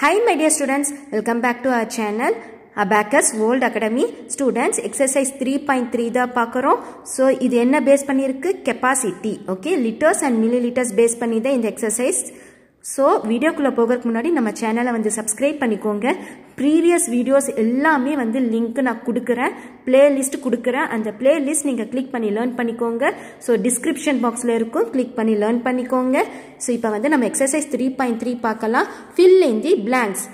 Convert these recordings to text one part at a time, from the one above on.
Hi my dear students, back back to channel channel. Abacus world academy students exercise three point three தான் பார்க்குறோம் so இது என்ன base பண்ணியிருக்கு capacity okay litres and millilitres base பண்ணி தான் இந்த exercise so வீடியோக்குள்ளே போகிறதுக்கு முன்னாடி நம்ம சேனலை வந்து சப்ஸ்கிரைப் பண்ணிக்கோங்க. ப்ரீவியஸ் வீடியோஸ் எல்லாமே வந்து லிங்க் நான் கொடுக்குறேன். பிளேலிஸ்ட் கொடுக்குறேன். அந்த பிளேலிஸ்ட் நீங்கள் கிளிக் பண்ணி லேர்ன் பண்ணிக்கோங்க. ஸோ டிஸ்கிரிப்ஷன் பாக்ஸில் இருக்கும். கிளிக் பண்ணி லேர்ன் பண்ணிக்கோங்க. ஸோ இப்போ வந்து நம்ம எக்ஸசைஸ் த்ரீ பாயிண்ட் த்ரீ பார்க்கலாம். Fill in the blanks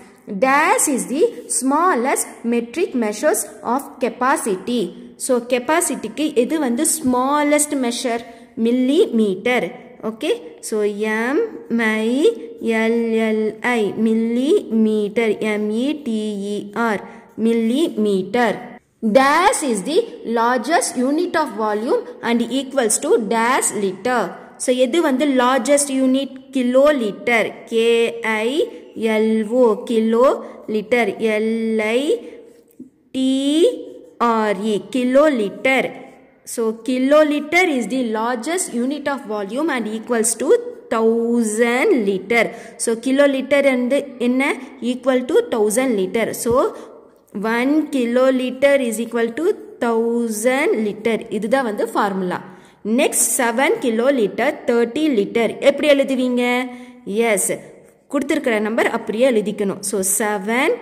dash is the smallest metric measures of capacity so கெப்பாசிட்டிக்கு எது வந்து smallest measure millimetre okay so m i l l i millimeter m e t e r millimeter dash is the largest unit of volume and equals to dash liter so எது வந்து largest unit kiloliter k i LO kilolitre LI TRE kilolitre so kilolitre is the largest unit of volume and equals to thousand litre so kilolitre வந்து என்ன? Equal to thousand litre so one kilolitre is equal to thousand litre இதுதான் வந்து formula next seven kilolitre thirty litre எப்படி எழுதுவீங்க? S கொடுத்துருக்கிற number அப்படியே எழுதிக்கணும். So seven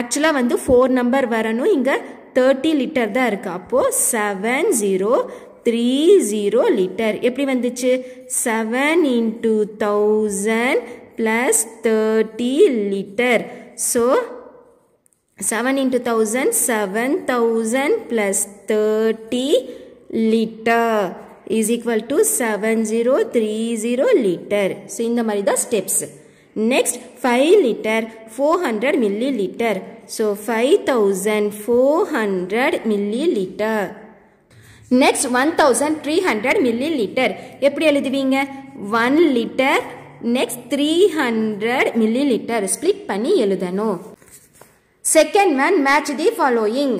ஆக்சுவலாக வந்து ஃபோர் நம்பர் வரணும். இங்கே தேர்ட்டி லிட்டர் தான் இருக்குது அப்போது seven zero three zero litre எப்படி வந்துச்சு? Seven into thousand plus thirty litre so seven into thousand seven thousand plus thirty litre is equal to seven zero three zero litre so இந்த மாதிரி தான் steps Next, 5 liter 400 milliliter. So, 5400 milliliter. Next, 1300 milliliter. எப்படி எழுதுவீங்க 1 liter next 300 milliliter split பண்ணி எழுதணும் Second one, match the following.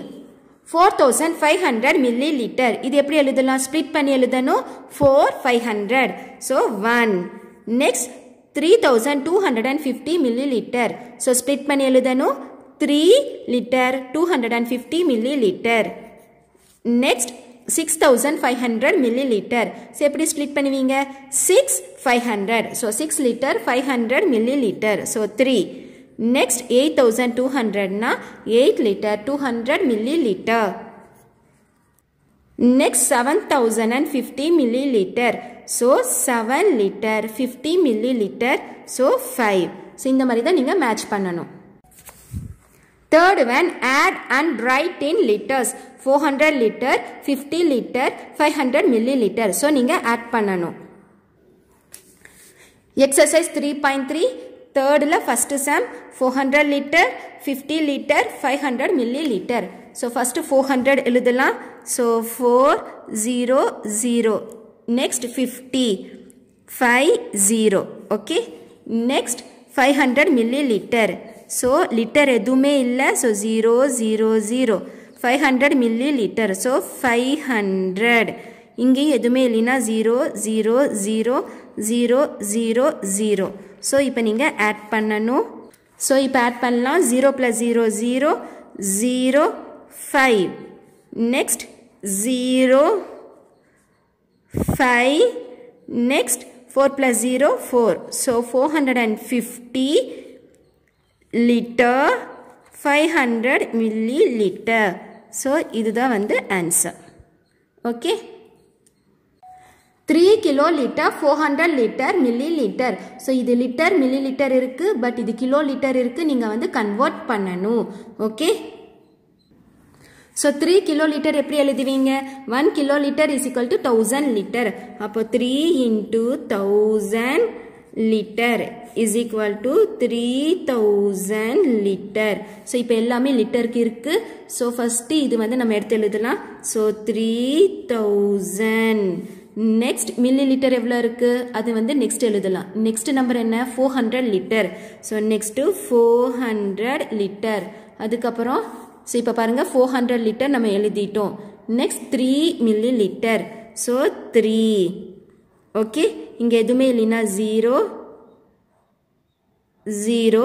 4500 milliliter இது எப்படி எழுதலாம் split பண்ணி எழுதணும் 4 500 so 1 next 3250 milliliter so split பண்ணி எழுதணும் 3 liter 250 milliliter next 6500 milliliter so எப்படி ஸ்ப்ளிட் பண்ணுவீங்க 6 500 so 6 liter 500 milliliter so 3 Next 8200 na 8 liter 200 milliliter. Next 7050 so So 7 liter 50 milliliter. So 5. So இந்த மாதிரி தான் நீங்கள் மேட்ச் பண்ணணும் Third one add and write in liters 400 liter 50 liter 500 milliliter. So நீங்கள் add பண்ணணும் Exercise 3.3 தேர்டில் first sum four hundred litre fifty litre five hundred millilitre so first four hundred எழுதலாம் so four zero zero next fifty five zero okay next five hundred millilitre so litre எதுவுமே இல்லை. So zero zero zero five hundred millilitre so five hundred இங்கேயும் எதுவுமே இல்லைன்னா zero zero zero zero zero zero so இப்போ நீங்கள் add பண்ணணும். So இப்போ add பண்ணலாம். Zero plus zero zero zero five next zero five next four plus zero four so four hundred and fifty litre five hundred millilitre so இதுதான் வந்து answer okay three kilolitre four hundred litre millilitre so இது litre milli litre இருக்குது but இது kilo litre இருக்குது நீங்கள் வந்து convert பண்ணணும். Okay so three kilo litre எப்படி எழுதுவீங்க? One kilolitre is equal to thousand litre அப்போ three into thousand litre is equal to three thousand litre so இப்போ எல்லாமே லிட்டருக்கு இருக்குது ஸோ ஃபஸ்ட்டு இது வந்து நம்ம எடுத்து எழுதலாம். So three thousand next millilitre எவ்வளோ இருக்குது அது வந்து நெக்ஸ்ட் எழுதலாம். நெக்ஸ்ட் நம்பர் என்ன? Four hundred litre so next four hundred litre அதுக்கப்புறம் ஸோ இப்போ பாருங்கள் ஃபோர் ஹண்ட்ரட் லிட்டர் நம்ம எழுதிட்டோம். Next three millilitre so three okay இங்கே எதுவுமே இல்லைன்னா ஜீரோ ஜீரோ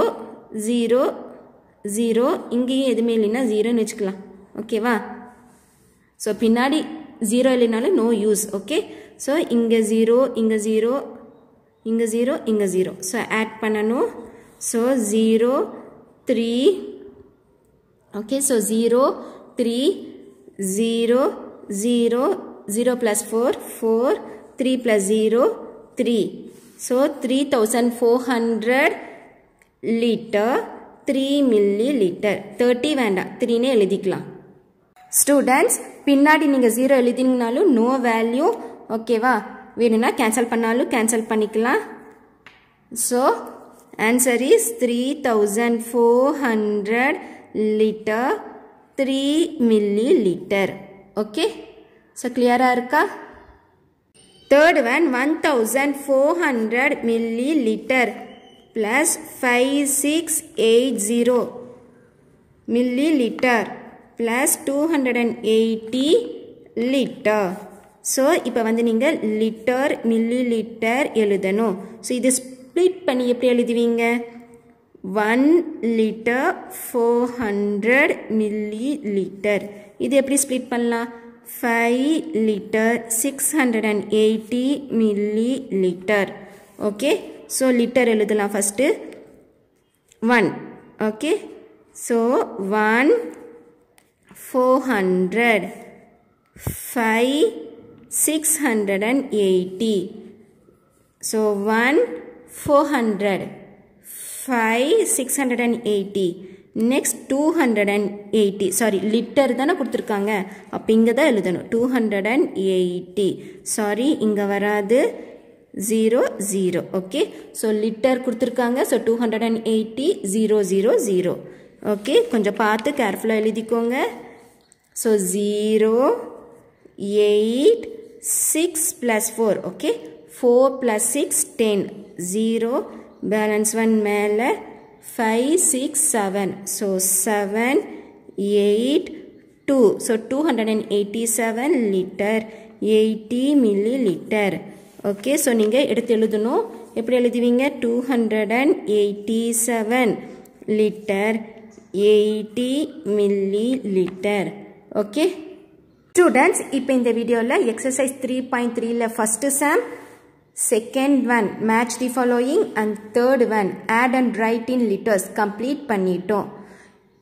ஜீரோ ஜீரோ இங்கேயும் எதுவுமே இல்லைன்னா ஜீரோன்னு வச்சுக்கலாம். ஓகேவா ஸோ பின்னாடி ஜீரோ இல்லைனாலும் நோ யூஸ் ஓகே ஸோ இங்கே ஜீரோ இங்கே ஜீரோ இங்கே ஜீரோ இங்கே ஜீரோ ஸோ ஆட் பண்ணணும். So zero three okay so zero three zero zero zero plus four four three plus zero three so three thousand four hundred litre three millilitre thirty வேண்டாம் த்ரீனே எழுதிக்கலாம் students பின்னாடி நீங்கள் zero எழுதினீங்கனாலும் no value ஓகேவா வேணும்னா cancel பண்ணாலும் cancel பண்ணிக்கலாம் so answer is three thousand four hundred litre three millilitre okay so கிளியராக இருக்கா? Third one one thousand four hundred millilitre plus five six eight zero millilitre plus two hundred and eighty litre. So இப்போ வந்து நீங்கள் litre milli litre எழுதணும். So இது split பண்ணி எப்படி எழுதுவீங்க? 1 liter 400 milliliter இது எப்படி split பண்ணலாம் 5 liter 680 milliliter okay so liter எழுதலாம் first 1 okay so 1 400 5 680 so 1 400 five six hundred and eighty next two hundred and eighty sorry litre தானே கொடுத்துருக்காங்க. அப்போ இங்கே தான் எழுதணும். Two hundred and eighty sorry இங்கே வராது. Zero zero okay so litre கொடுத்துருக்காங்க. So two hundred and eighty zero zero zero okay கொஞ்சம் பார்த்து கேர்ஃபுல்லாக எழுதிக்கோங்க. So zero eight six plus four okay four plus six ten zero balance one மேலே five six seven so seven eight two so two hundred and eighty seven litre eighty millilitre okay so நீங்கள் எடுத்து எழுதணும். எப்படி எழுதுவீங்க? Two hundred and eighty seven litre eighty millilitre okay students இப்போ இந்த வீடியோவில் exercise three point த்ரீல first sum second one match the following and third one add and write in litres complete பண்ணிட்டோம்.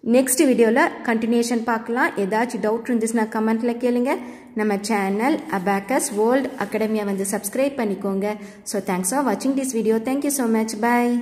நெக்ஸ்ட் வீடியோவில் கண்டினியூஷன் பார்க்கலாம். ஏதாச்சும் doubt இருந்துச்சுன்னா கமெண்ட்டில் கேளுங்க. நம்ம சேனல் அபேக்கஸ் வேர்ல்ட் அகாடமியை வந்து சப்ஸ்கிரைப் பண்ணிக்கோங்க. ஸோ தேங்க்ஸ் ஃபார் வாட்சிங் this video thank you so much bye